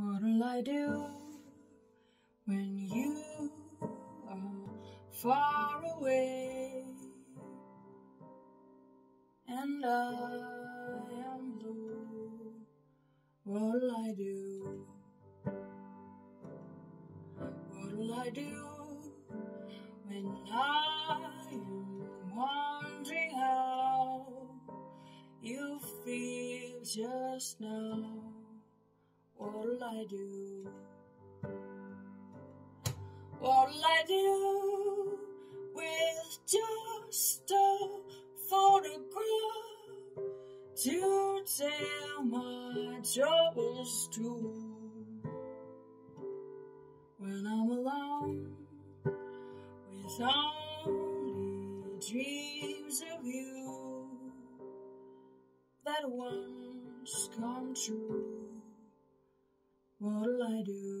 What'll I do when you are far away and I am blue? What'll I do? What'll I do when I am wondering how you feel just now? What'll I do? What'll I do with just a photograph to tell my troubles to? When I'm alone with only dreams of you that once come true. What'll I do?